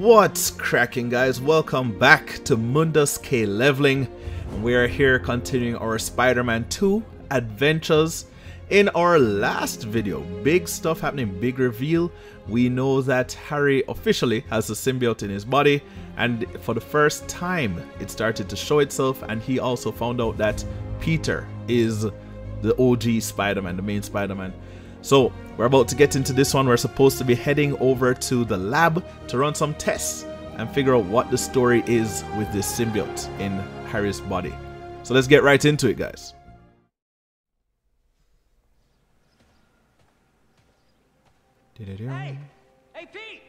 What's cracking, guys? Welcome back to Mundus K Leveling. We are here continuing our Spider Man 2 adventures. In our last video, big stuff happening, big reveal. We know that Harry officially has the symbiote in his body, and for the first time, it started to show itself. And he also found out that Peter is the OG Spider Man, the main Spider Man. So, we're about to get into this one. We're supposed to be heading over to the lab to run some tests and figure out what the story is with this symbiote in Harry's body. So, let's get right into it, guys. Hey! Hey, Pete!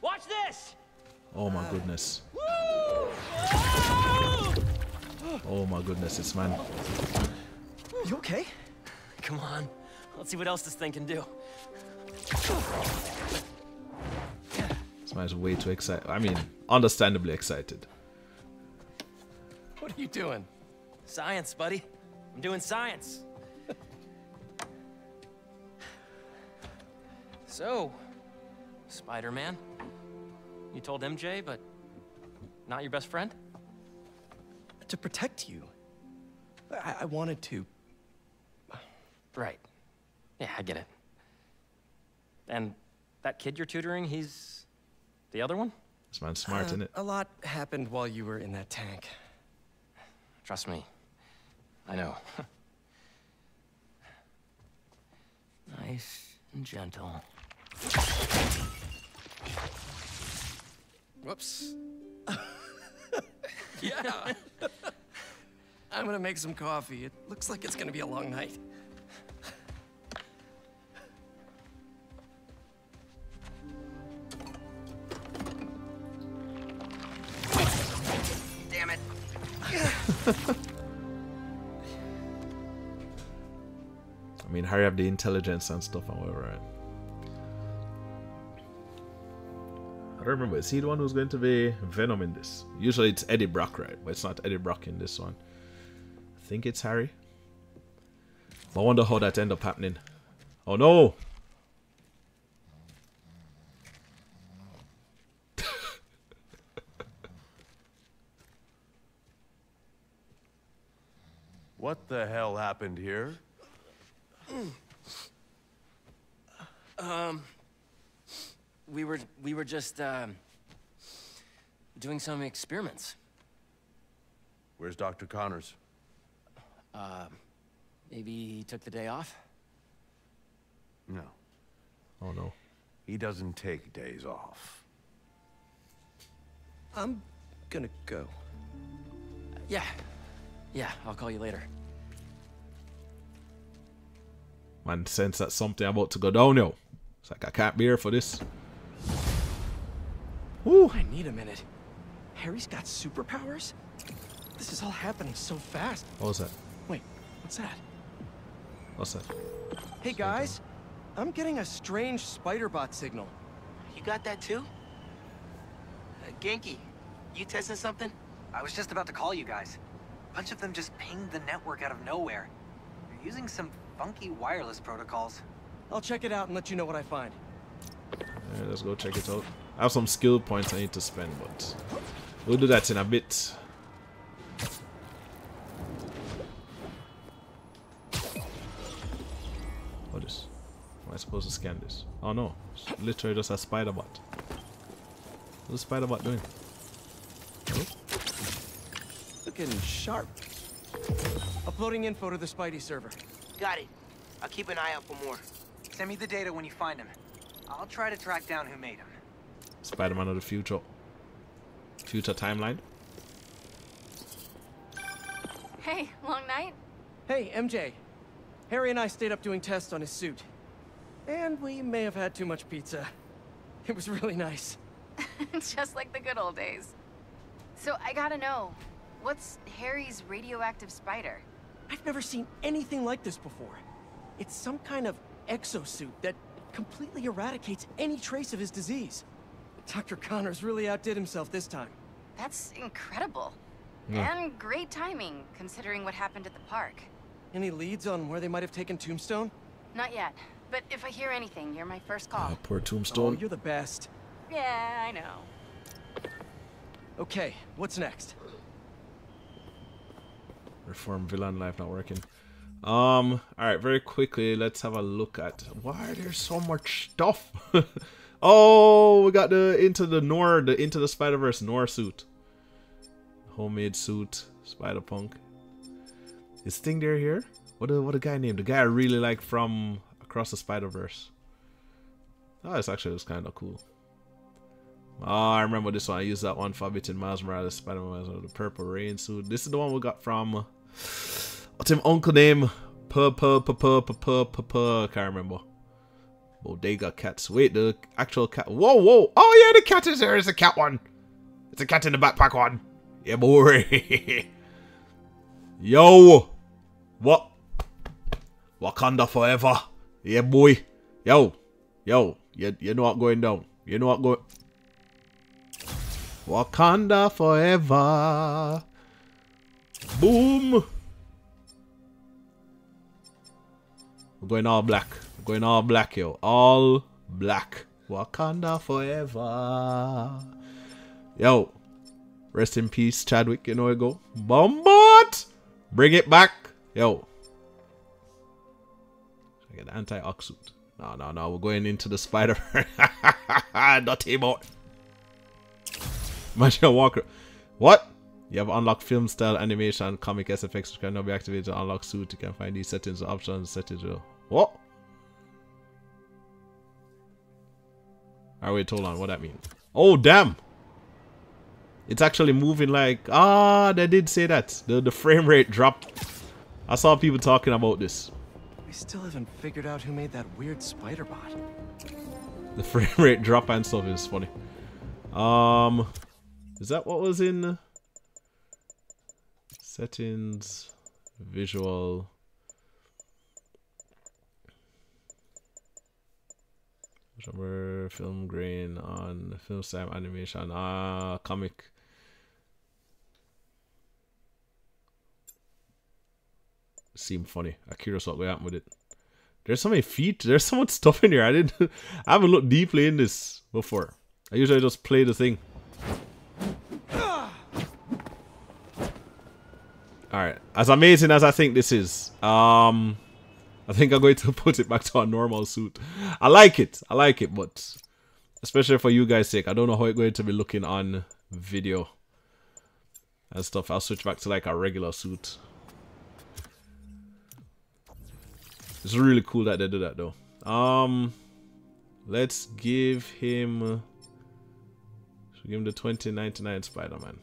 Watch this! Oh my goodness. Oh! Oh my goodness, this man. You okay? Come on. Let's see what else this thing can do. This man's way too excited. I mean, understandably excited. What are you doing? Science, buddy. I'm doing science. so, Spider-Man, you told MJ, but not your best friend? To protect you. I, I wanted to. Right. Yeah, I get it. And that kid you're tutoring, he's the other one? This man's smart, Uh, isn't it? A lot happened while you were in that tank. Trust me. I know. nice and gentle. Whoops. yeah. I'm gonna make some coffee. It looks like it's gonna be a long night. I mean, Harry have the intelligence and stuff and whatever, right? I don't remember. Is he the one who's going to be Venom in this? Usually it's Eddie Brock, right? But it's not Eddie Brock in this one. I think it's Harry. I wonder how that end up happening. Oh no! What the hell happened here? Um, We were we were just um, doing some experiments. Where's Dr. Connors? Maybe he took the day off. No, Oh no. he doesn't take days off. I'm gonna go. Yeah, yeah. I'll call you later. Man, sense that something about to go down, yo. It's like I can't be here for this. Woo! I need a minute. Harry's got superpowers? This is all happening so fast. What was that? Wait, what's that? What's that? Hey guys, I'm getting a strange spider-bot signal. You got that too? Uh, Ganke, you testing something? I was just about to call you guys. A bunch of them just pinged the network out of nowhere. They're using some funky wireless protocols. I'll check it out and let you know what I find. Yeah, let's go check it out. I have some skill points I need to spend, but we'll do that in a bit. What is? Am I supposed to scan this? Oh no, it's literally just a spider bot. What's the spider bot doing? Looking sharp. Uploading info to the Spidey server. Got it. I'll keep an eye out for more. Send me the data when you find him. I'll try to track down who made him. Spider-Man of the future. Future timeline. Hey, long night? Hey, MJ. Harry and I stayed up doing tests on his suit. And we may have had too much pizza. It was really nice. Just like the good old days. So I gotta know, what's Harry's radioactive spider? I've never seen anything like this before. It's some kind of exosuit that completely eradicates any trace of his disease. Dr. Connors really outdid himself this time. That's incredible. Yeah. And great timing, considering what happened at the park. Any leads on where they might have taken Tombstone? Not yet, but if I hear anything, you're my first call. Ah, poor Oh, Tombstone. you're the best. Yeah, I know. Okay, what's next? Reform villain life not working. Um, alright, very quickly, let's have a look at why there's so much stuff. oh, we got the into the Noir, the into the Spider Verse Noir suit, homemade suit, Spider Punk. Is Thing there here? What a what a guy named the guy I really like from Across the Spider Verse. Oh, it's actually was kind of cool. Oh, I remember this one. I used that one for beating Miles Morales, Spider-Man, the purple reign suit. This is the one we got from what's him uncle name? Puh puh puh puh puh puh puh puh. Can't remember. Bodega cats. Wait, the actual cat. Whoa, whoa. Oh yeah, the cat is there. It's a cat one. It's a cat in the backpack one. Yeah, boy. Yo. What? Wakanda forever. Yeah, boy. Yo. Yo. You, you know what going down. You know what going... Wakanda forever. Boom. We're going all black. We're going all black, yo. All black. Wakanda forever. Yo. Rest in peace, Chadwick. You know where go. Bombot! Bring it back. Yo. I get the anti-Ock suit. No, no, no. We're going into the spider. Dirty boy. Imagine Walker. What? You have unlocked film style animation, comic SFX, which cannot be activated to unlock suit. You can find these settings, options, settings. What? Alright, wait, hold on. What that mean? Oh, damn. It's actually moving like... Ah, they did say that. The, the frame rate dropped. I saw people talking about this. We still haven't figured out who made that weird spider bot. The frame rate drop and stuff is funny. Um, is that what was in settings, visual? Remember film grain on film style animation. Ah, comic. Seem funny. I'm curious what will happen with it. There's so many feet. There's so much stuff in here. I didn't. I haven't looked deeply in this before. I usually just play the thing. Alright. As amazing as I think this is, um, I think I'm going to put it back to a normal suit. I like it. I like it, but especially for you guys' sake, I don't know how it's going to be looking on video and stuff. I'll switch back to like a regular suit. It's really cool that they do that though. Um, let's give him. Give him the 2099 Spider-Man,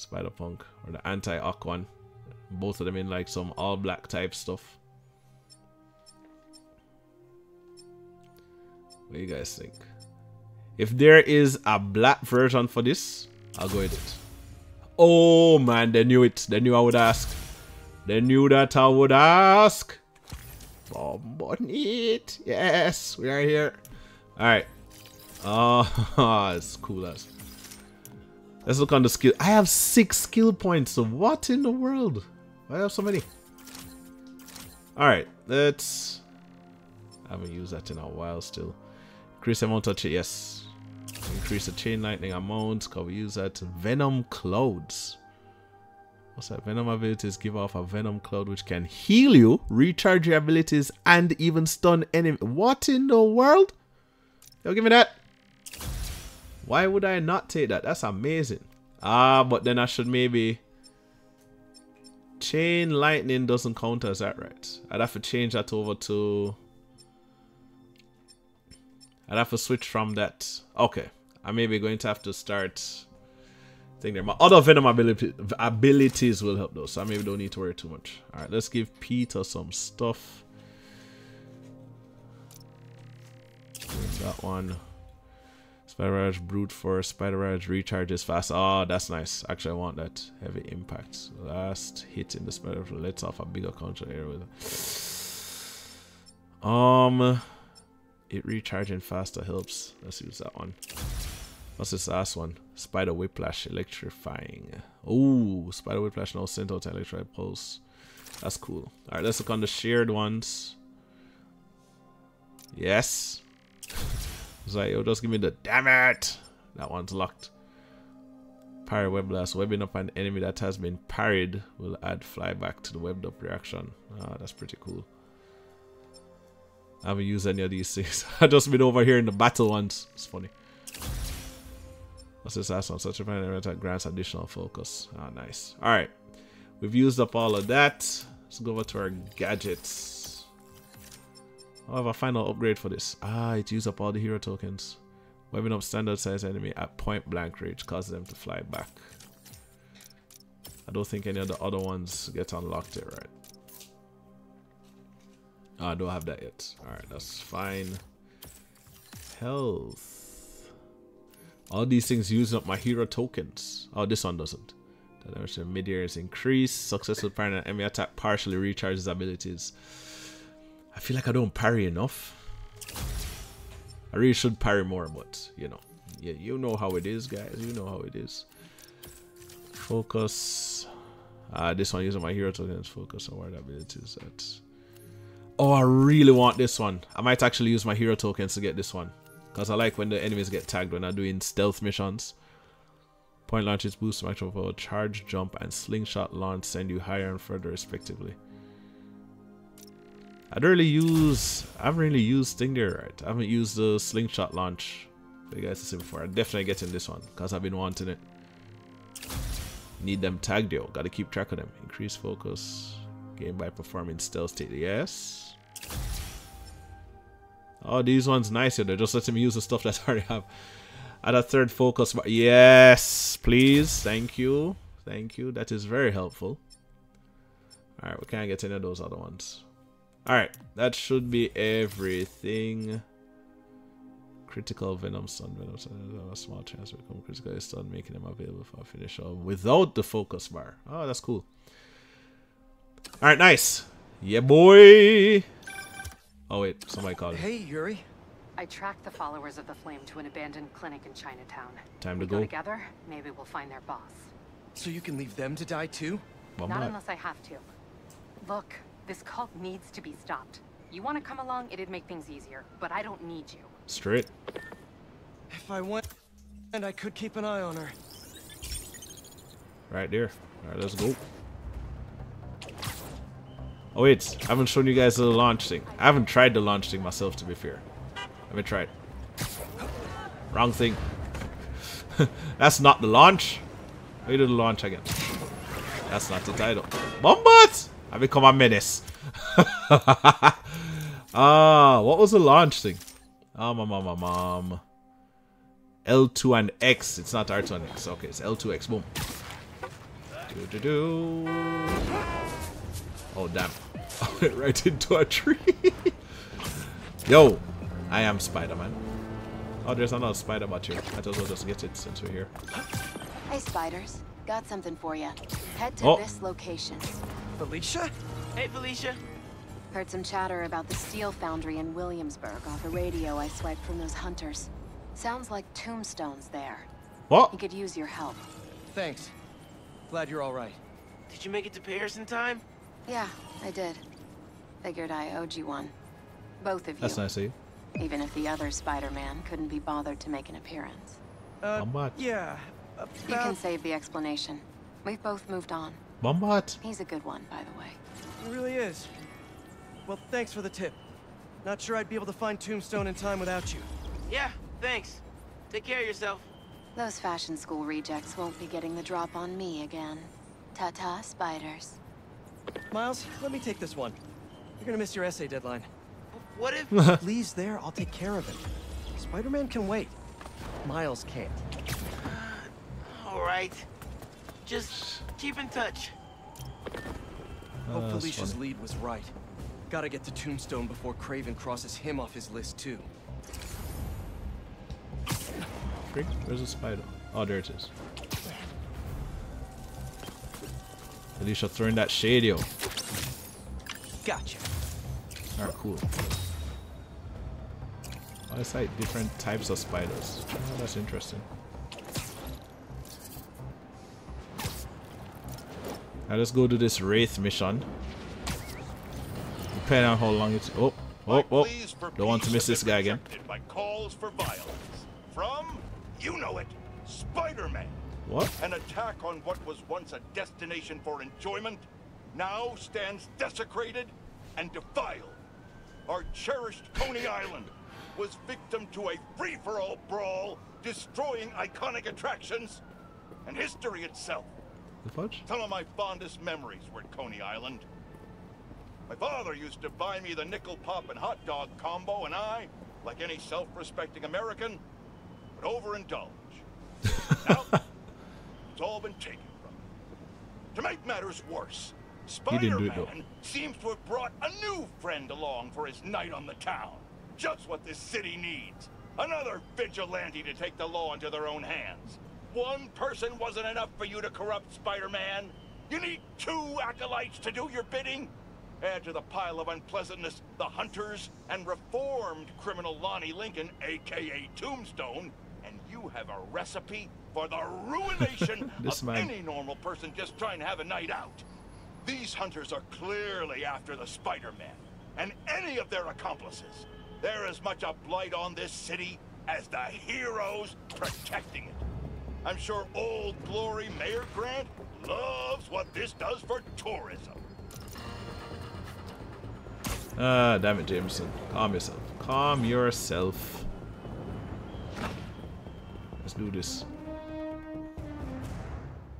Spider-Punk, or the anti-Ock one. Both of them in like some all-black type stuff. What do you guys think? If there is a black version for this, I'll go with it. Oh man, they knew it. They knew I would ask. They knew that I would ask. Bomb on it. Yes, we are here. Alright. Oh, ah, it's cool as. Let's look on the skill. I have six skill points. So what in the world? Why have so many? Alright, let's... I haven't used that in a while still. Increase amount of... Yes. Increase the chain lightning amount. Can we use that? Venom clouds. What's that? Venom abilities give off a Venom Cloud which can heal you, recharge your abilities, and even stun enemy. What in the world? Yo, give me that. Why would I not take that? That's amazing. Ah, but then I should maybe... Chain Lightning doesn't count as that, right? I'd have to change that over to... I'd have to switch from that. Okay. I may be going to have to start think there. My other Venom ability, abilities will help though, so I maybe don't need to worry too much. Alright, let's give Peter some stuff. that one. Spider Rage Brute Force, Spider Rage recharges fast. Oh, that's nice. Actually, I want that. Heavy impact. Last hit in the Spider lets off a bigger counter area with it. Um, it recharging faster helps. Let's use that one. What's this last one? Spider Whiplash Electrifying. Oh, Spider Whiplash now sent out Electri Pulse. That's cool. Alright, let's look on the shared ones. Yes. It's like, yo, just give me the damn it. That one's locked. Parry web blast. Webbing up an enemy that has been parried will add flyback to the webbed up reaction. Ah, that's pretty cool. I haven't used any of these things. i just been over here in the battle ones. It's funny. What's this last one? Such a fine attack grants additional focus. Ah, nice. Alright. We've used up all of that. Let's go over to our gadgets. I'll have a final upgrade for this. Ah, it used up all the hero tokens. Webbing up standard size enemy at point blank range causes them to fly back. I don't think any of the other ones get unlocked yet, right? Oh, I don't have that yet. Alright, that's fine. Health. All these things use up my hero tokens. Oh, this one doesn't. The damage to mid-air is increased. Successful parry and enemy attack partially recharges abilities. I feel like I don't parry enough. I really should parry more, but you know. Yeah, you know how it is, guys. You know how it is. Focus. Uh, this one using my hero tokens. Focus on where the abilities at. Oh, I really want this one. I might actually use my hero tokens to get this one. Because I like when the enemies get tagged when I'm doing stealth missions. Point launches boost maximum power, charge, jump, and slingshot launch send you higher and further respectively. I don't really use, I haven't really used Stinger right. I haven't used the slingshot launch you guys to see before. I'm definitely getting this one because I've been wanting it. Need them tagged yo, gotta keep track of them. Increase focus, game by performing stealth state, yes. Oh, these ones nice here. They're just letting me use the stuff that I already have. Add a third focus. Yes, please. Thank you. Thank you. That is very helpful. Alright, we can't get any of those other ones. Alright, that should be everything. Critical Venom Stun. Venom Stun a small chance to become critical stun, making them available for a finish without the focus bar. Oh, that's cool. Alright, nice. Yeah, boy. Oh, wait. Somebody called Hey, Yuri. I tracked the followers of the Flame to an abandoned clinic in Chinatown. Time to we go. go together, maybe we'll find their boss. So you can leave them to die too? One Not more. unless I have to. Look, this cult needs to be stopped. You want to come along, it'd make things easier, but I don't need you. Straight. If I went, and I could keep an eye on her. Right there. Alright, let's go. Oh wait, I haven't shown you guys the launch thing. I haven't tried the launch thing myself to be fair. Let me try it. Wrong thing. That's not the launch. We do the launch again. That's not the title. Bombot! I become a menace. ah, what was the launch thing? Ah, mom, mom, mom, mom. L2 and X. It's not R2 and X. Okay, it's L2X. Boom. Do do do. Oh damn! I went right into a tree. Yo, I am Spider-Man. Oh, there's another spider bot here. Might as well just get it since we're here. Hey, spiders. Got something for you. Head to Oh. this location. Felicia? Hey, Felicia. Heard some chatter about the steel foundry in Williamsburg off a radio I swiped from those hunters. Sounds like tombstones there. What? He What? could use your help. Thanks. Glad you're all right. Did you make it to Paris in time? Yeah, I did. Figured I owed you one. Both of you. That's nice of you. Even if the other Spider-Man couldn't be bothered to make an appearance. Uh, Bombot. yeah. You can save the explanation. We've both moved on. Bombot. He's a good one, by the way. He really is. Well, thanks for the tip. Not sure I'd be able to find Tombstone in time without you. Yeah, thanks. Take care of yourself. Those fashion school rejects won't be getting the drop on me again. Ta-ta, spiders. Miles, let me take this one. You're gonna miss your essay deadline. What if... Lee's there, I'll take care of him. Spider-Man can wait. Miles can't. All right. Just keep in touch. Hope Uh, that's Felicia's funny. lead was right. Gotta get to Tombstone before Kraven crosses him off his list too. Freak? Where's the spider? Oh, there it is. Alicia throwing that shade, yo. Gotcha. Alright, cool. Oh, it's like different types of spiders. Oh, that's interesting. Now let's go to this Wraith mission. Depending on how long it's... Oh, oh, oh. Don't want to miss this guy again. By calls for violence from You know it. Spider-Man. What? An attack on what was once a destination for enjoyment now stands desecrated and defiled. Our cherished Coney Island was victim to a free-for-all brawl, destroying iconic attractions and history itself. The fudge? Some of my fondest memories were at Coney Island. My father used to buy me the nickel pop and hot dog combo, and I, like any self-respecting American, would overindulge. now, it's all been taken from me. To make matters worse, He didn't do it. Spider-Man seems to have brought a new friend along for his night on the town. Just what this city needs. Another vigilante to take the law into their own hands. One person wasn't enough for you to corrupt Spider-Man. You need two acolytes to do your bidding. Add to the pile of unpleasantness the hunters and reformed criminal Lonnie Lincoln, aka Tombstone, and you have a recipe for the ruination This of man. any normal person just trying to have a night out. These hunters are clearly after the Spider-Man and any of their accomplices. They're as much a blight on this city as the heroes protecting. I'm sure Old Glory Mayor Grant loves what this does for tourism. Ah, damn it, Jameson. Calm yourself. Calm yourself. Let's do this.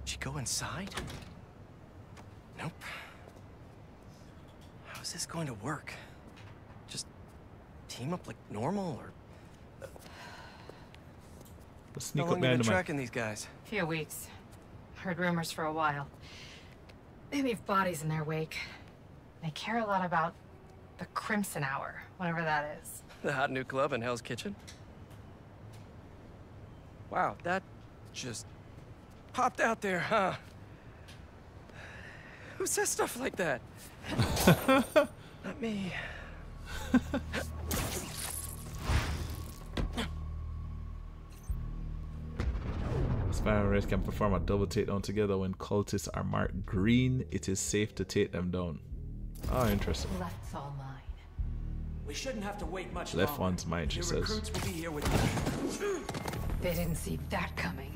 She go inside? Nope. How's this going to work? Just team up like normal, or Let's sneak how up long you behind been tracking these guys? A Few weeks. Heard rumors for a while. They leave bodies in their wake. They care a lot about the Crimson Hour, whatever that is. The hot new club in Hell's Kitchen? Wow, that just popped out there, huh? Who says stuff like that? Not me. Spider-Man Race can perform a double takedown together when cultists are marked green. It is safe to take them down. Oh, interesting. Left's all mine. We shouldn't have to wait much Left longer. one's mine, she Your says. recruits will be here with me. They didn't see that coming.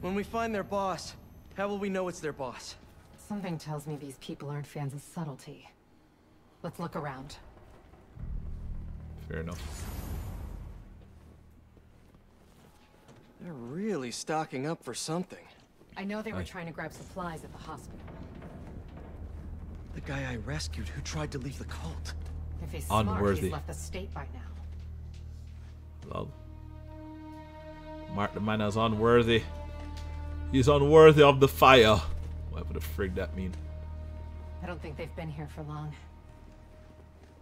When we find their boss, how will we know it's their boss? Something tells me these people aren't fans of subtlety. Let's look around. Fair enough. They're really stocking up for something. I know they were Aye. trying to grab supplies at the hospital. The guy I rescued who tried to leave the cult. If he's smart, Unworthy. he's left the state by now. Lol. Mark the man as unworthy. He's unworthy of the fire. Whatever the frig that mean. I don't think they've been here for long.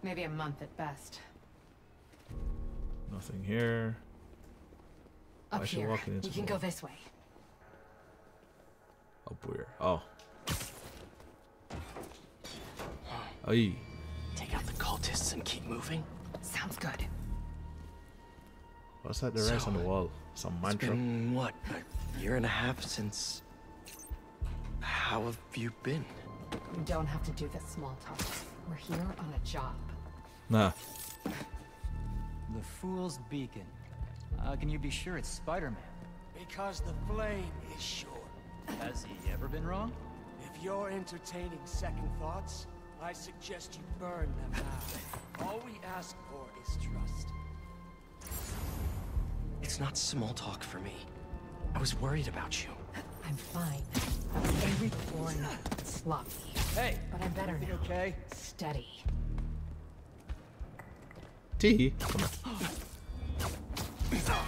Maybe a month at best. Nothing here. Up I should here. walk into We can go this way. Up where? Oh. Aye. Take out the cultists and keep moving. Sounds good. What's that? The rest on the wall. Some It's mantra. been, what, a year and a half since... How have you been? We don't have to do this small talk. We're here on a job. Nah. The Fool's Beacon. How can you be sure it's Spider-Man? Because the flame is short. Has he ever been wrong? If you're entertaining second thoughts, I suggest you burn them now. All we ask for is trust. It's not small talk for me. I was worried about you. I'm fine. I was angry before sloppy. Hey, But I'm better everything now. okay? Steady. T. Come on.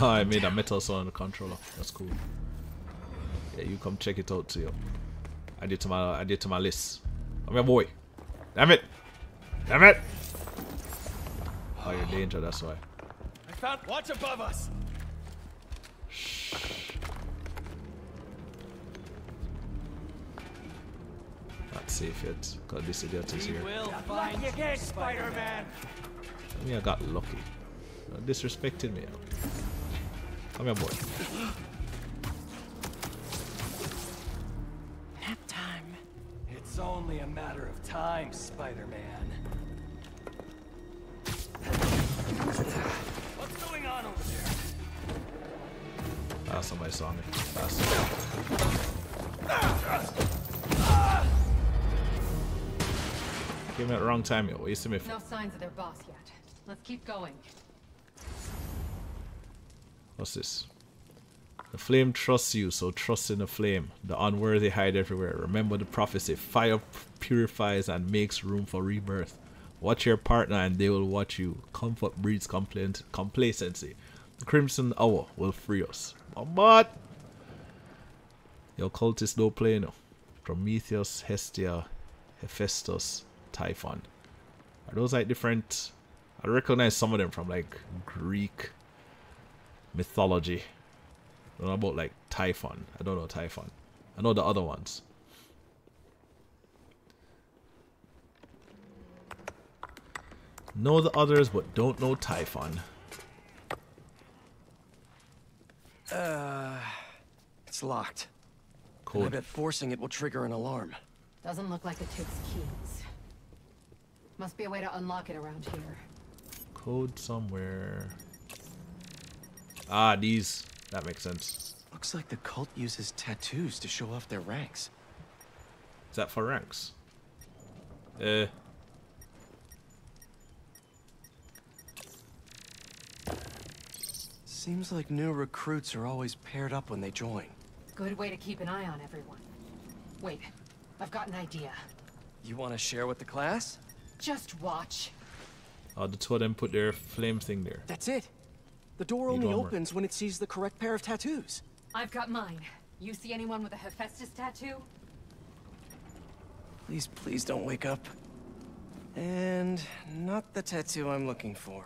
Oh, I made a metal sound on the controller. That's cool. Yeah, you come check it out too. I did to my I did to my list. I'm your boy. Damn it. Damn it. Oh, you're danger. That's why. I found... Watch above us! Shh. Not safe yet. Cause this idiot is here. will Back again, Spider-Man! I mean, I got lucky. Uh, disrespected me. Come here, boy. Nap time. It's only a matter of time, Spider-Man. What's going on somebody saw me. That's... Came at the wrong time, you see me? No signs of their boss yet. Let's keep going. What's this? The flame trusts you, so trust in the flame. The unworthy hide everywhere. Remember the prophecy fire purifies and makes room for rebirth. Watch your partner and they will watch you. Comfort breeds compl complacency. The crimson hour will free us. But your don't play no. Prometheus, Hestia, Hephaestus, Typhon. Are those like different? I recognize some of them from like Greek mythology. I don't know about like Typhon. I don't know Typhon. I know the other ones. Know the others, but don't know Typhon. Uh, it's locked. Cool. I bet forcing it will trigger an alarm. Doesn't look like it took keys. Must be a way to unlock it around here. Code somewhere. Ah, these. That makes sense. Looks like the cult uses tattoos to show off their ranks. Is that for ranks? Uh. Seems like new recruits are always paired up when they join. Good way to keep an eye on everyone. Wait, I've got an idea. You want to share with the class? Just watch. Oh, the two of them put their flame thing there. That's it. The door Need only one more. opens when it sees the correct pair of tattoos. I've got mine. You see anyone with a Hephaestus tattoo? Please, please don't wake up. And not the tattoo I'm looking for.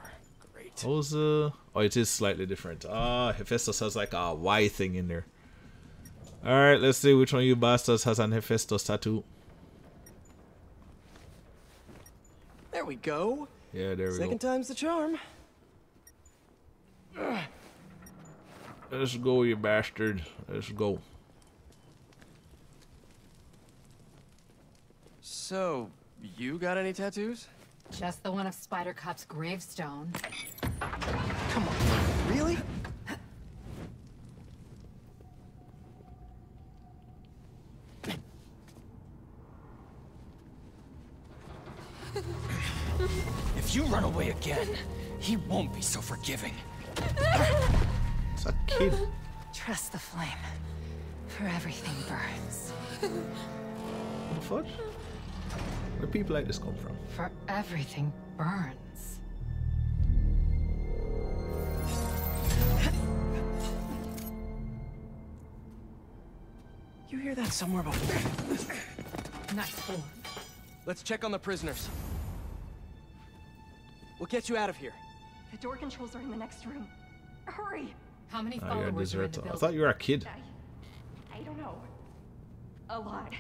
Great. How's uh oh it is slightly different. Ah, Hephaestus has like a Y thing in there. Alright, let's see which one of you bastards has an Hephaestus tattoo. There we go. Yeah, there we go. Second go. time's the charm. Let's go, you bastard. Let's go. So, you got any tattoos? Just the one of Spider Cop's gravestone. Come on, really? If you run away again, he won't be so forgiving. It's a kid. Trust the flame. For everything burns. What the fudge? Where people like this come from? For everything burns. You hear that somewhere before? Nice form. Let's check on the prisoners. We'll get you out of here. The door controls are in the next room. Hurry! How many oh, you're a followers are in the deserter. I thought you were a kid. I, I don't know. A lot.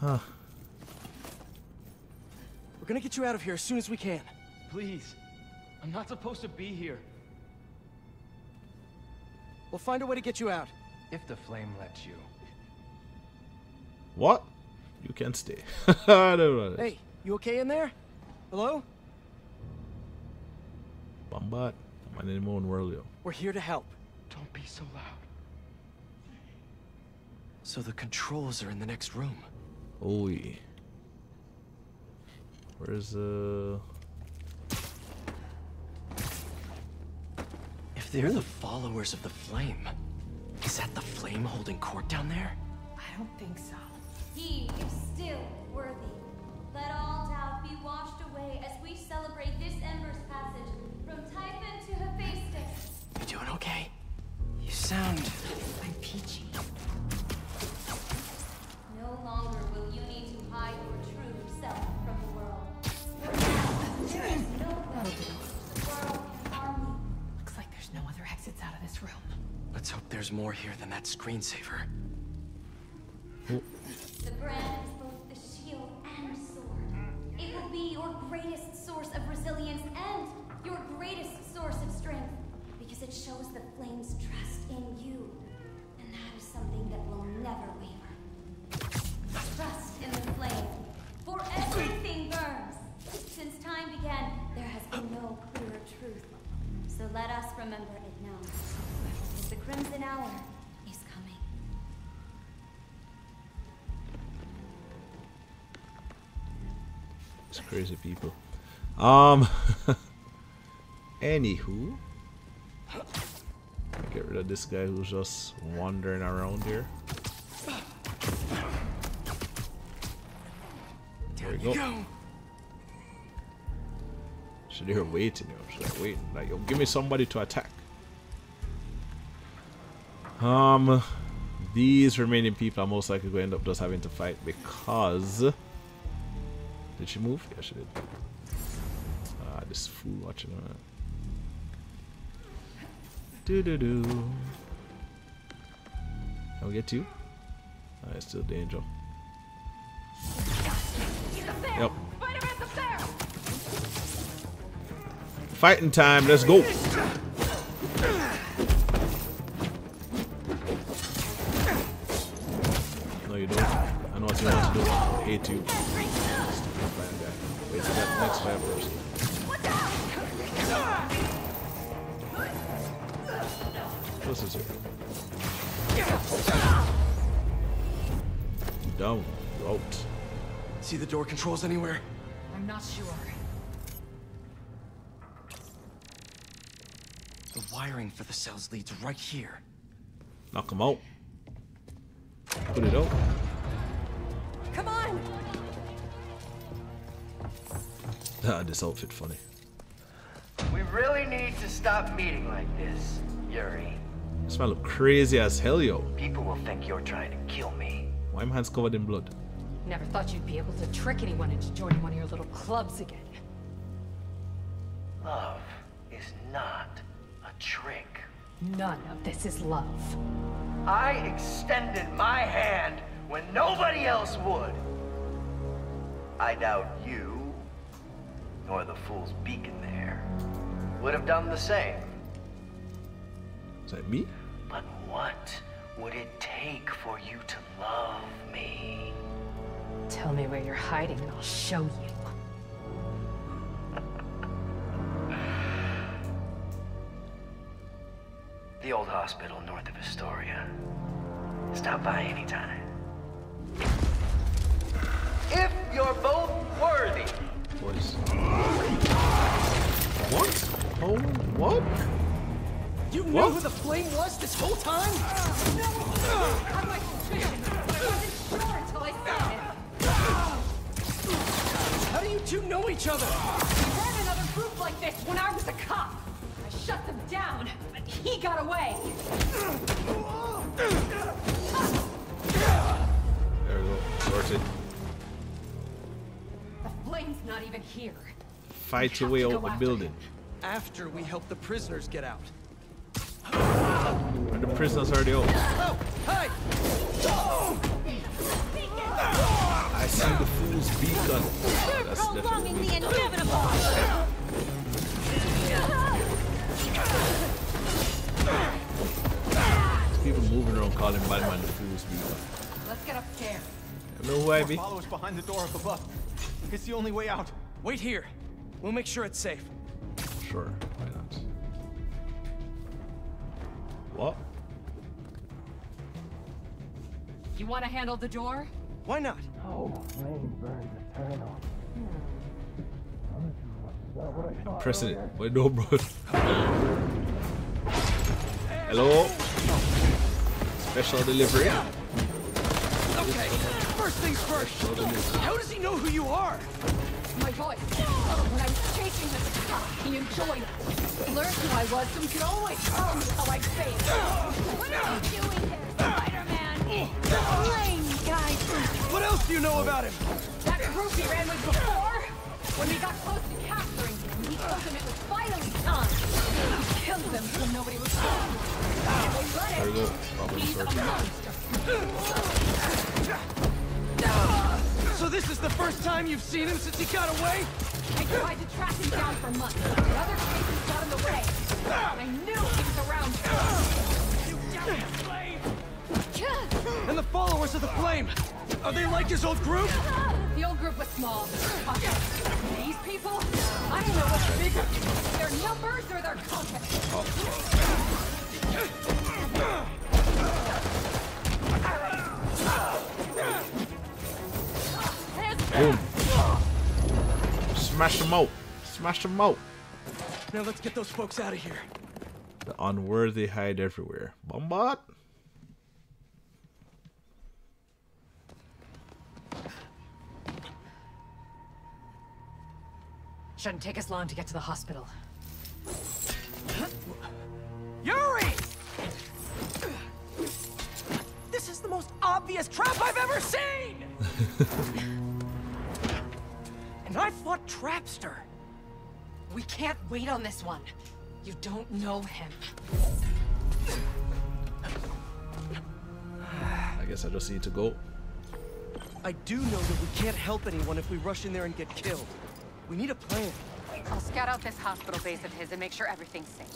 Huh. We're gonna get you out of here as soon as we can. Please. I'm not supposed to be here. We'll find a way to get you out. If the flame lets you. What? You can stay. I don't know. Hey, you okay in there? Hello? Bombat. My name is yo. We're here to help. Don't be so loud. So the controls are in the next room. Oh, yeah. Where's uh? If they're the followers of the flame, is that the flame holding court down there? I don't think so. He is still worthy. Let all doubt be washed away as we celebrate this Ember's passage from Typhon to Hephaestus. You doing okay? You sound... I'm peachy. No longer will you need to hide your true self from the world. There is no way the world can harm you. Looks like there's no other exits out of this room. Let's hope there's more here than that screensaver. Um. anywho, get rid of this guy who's just wandering around here. There we go. Should they're waiting, yo? Should I wait? Like, yo, give me somebody to attack. Um, these remaining people are most likely going to end up just having to fight because. Did she move? Yeah, she did. This fool watching her. Do do do. Can we get two? Ah, it's still danger. Yep. Fighting time, let's go. See the door controls anywhere? I'm not sure. The wiring for the cells leads right here. Knock him out. Put it out. Come on! Ah, this outfit funny. We really need to stop meeting like this, Yuri. This man look crazy as hell, yo. People will think you're trying to kill me. Why my hands covered in blood? Never thought you'd be able to trick anyone into joining one of your little clubs again. Love is not a trick. None of this is love. I extended my hand when nobody else would. I doubt you, nor the fool's beacon there, would have done the same. Is that me? But what would it take for you to love me? Tell me where you're hiding and I'll show you. The old hospital north of Astoria. Stop by anytime. If you're both worthy. Voice. What? Oh, what? You knew who the flame was this whole time? Had my suspicions, but I wasn't sure until I saw him. How do you two know each other? We ran another group like this when I was a cop. I shut them down, but he got away. There we go. Sorted. The flame's not even here. Fight your way out the building. After we help the prisoners get out. Are the prisoners already out? Oh, hi! I see the fool's beacon. You're That's prolonging the inevitable! people moving around calling Batman the fool's beacon. Let's get upstairs. You know who I be? Follow us behind the door up above. It's the only way out. Wait here. We'll make sure it's safe. Sure, why not? What? You want to handle the door? Why not? Pressing it. Wait, no, bro. Hello? Special delivery. Okay, first things first. How does he know who you are? My voice. Oh, when I was chasing this cop, he enjoyed it. Learned who I was, so he could always tell me how I feel. What are you doing here, Spider-Man? The flame guy! What else do you know about him? That group he ran with before, when we got close to capturing him, he told them it was finally time. He killed them so nobody would kill him. They let There we it. go. Problem He's a monster. So this is the first time you've seen him since he got away? I tried to track him down for months, but other cases got in the way. I knew he was around here. And the followers of the flame, are they like his old group? The old group was small. These people? I don't know what's bigger. Their numbers or their content. Boom. Smash them moat! Smash them moat! Now let's get those folks out of here. The unworthy hide everywhere. Bombot? Shouldn't take us long to get to the hospital. Yuri! This is the most obvious trap I've ever seen! and I fought Trapster. We can't wait on this one. You don't know him. I guess I just need to go. I do know that we can't help anyone if we rush in there and get killed. We need a plan. I'll scout out this hospital base of his and make sure everything's safe.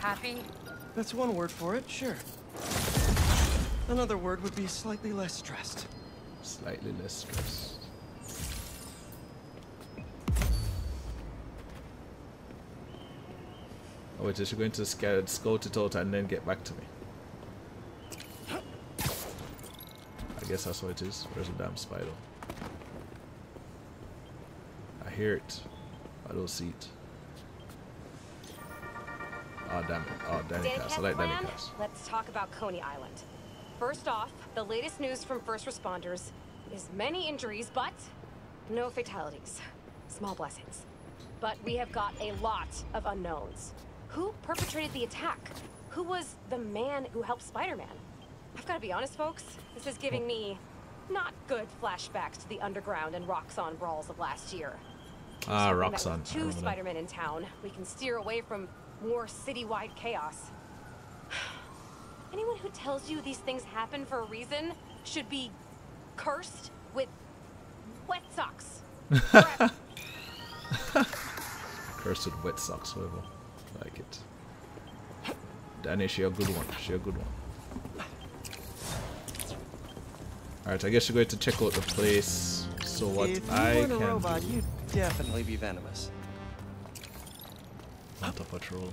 Happy? That's one word for it, sure. Another word would be slightly less stressed. Slightly less stressed. Oh, wait, is she going to scout, scout it out and then get back to me? I guess that's what it is. Where's the damn spider? I hear it. I don't see it. Oh, ah, damn it. Ah, oh, Danny Cass. I like Danny? Cass. Let's talk about Coney Island. First off, the latest news from first responders is many injuries, but no fatalities. Small blessings. But we have got a lot of unknowns. Who perpetrated the attack? Who was the man who helped Spider-Man? I've got to be honest, folks. This is giving me not good flashbacks to the underground and Roxxon brawls of last year. Ah, Hoping that Roxanne. Two Spider-Men in town, we can steer away from more citywide chaos. Anyone who tells you these things happen for a reason should be cursed with wet socks. Cursed with wet socks, whatever. Like it. Danny, she a good one. She a good one. Alright, I guess you're going to check out the place. So what if you I weren't can robot, do. You'd definitely be venomous. Not a patrol.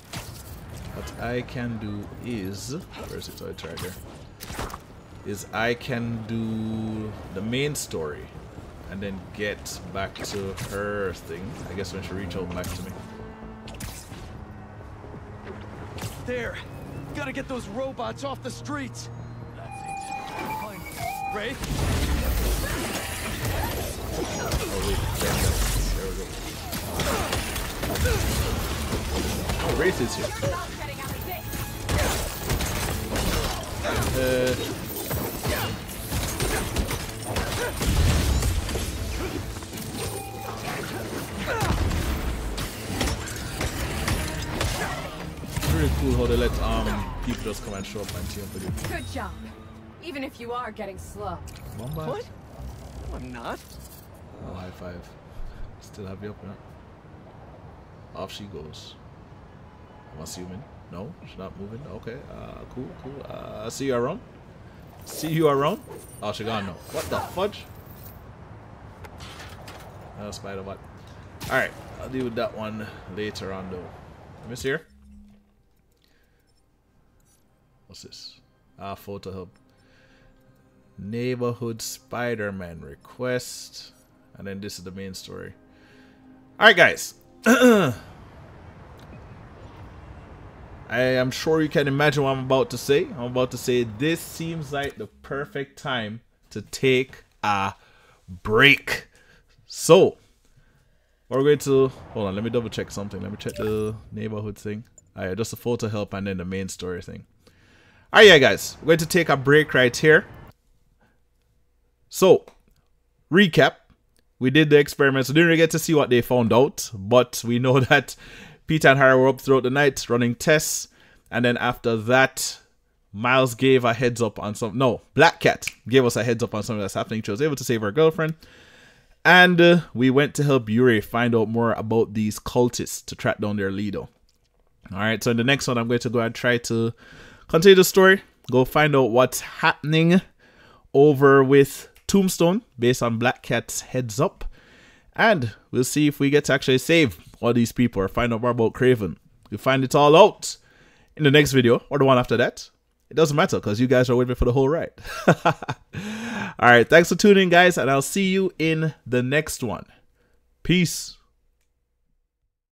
What I can do is where's it oh, toy tracker? Is I can do the main story and then get back to her thing. I guess when she reach out back to me. There! Gotta get those robots off the streets! Ray? Oh wait, damn it. There we go. Oh, Wraith is here. Uh, it's really cool how they let um people just come and show up and team up with you. Good job. Even if you are getting slow. Bombard. What? No, I'm not. Oh, high five. Still have you up now. Off she goes. I'm assuming. No, she's not moving. Okay, uh, cool, cool. Uh, see you around. See you around. Oh, she gone No. What the fudge? No spider what? Alright, I'll deal with that one later on though. Miss here. What's this? Ah, photo hub. Neighborhood Spider-Man request. And then this is the main story. Alright guys. Uh-uh. I am sure you can imagine what I'm about to say. I'm about to say this seems like the perfect time to take a break. So, we're going to hold on. Let me double check something. Let me check the neighborhood thing. All right, just a photo help and then the main story thing. All right, yeah, guys, we're going to take a break right here. So, recap. We did the experiments. We didn't really get to see what they found out, but we know that Peter and Harry were up throughout the night running tests, and then after that, Miles gave a heads up on some. No, Black Cat gave us a heads up on something that's happening. She was able to save her girlfriend, and uh, we went to help Yuri find out more about these cultists to track down their leader. All right, so in the next one, I'm going to go and try to continue the story, go find out what's happening over with Tombstone based on Black Cat's heads up, and we'll see if we get to actually save all these people or find out more about Kraven. We'll find it all out in the next video or the one after that. It doesn't matter because you guys are with me for the whole ride. all right, thanks for tuning in, guys, and I'll see you in the next one. Peace.